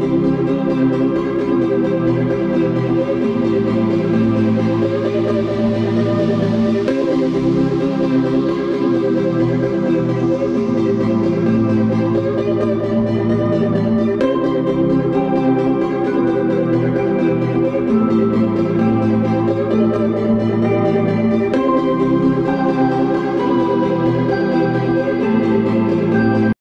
you.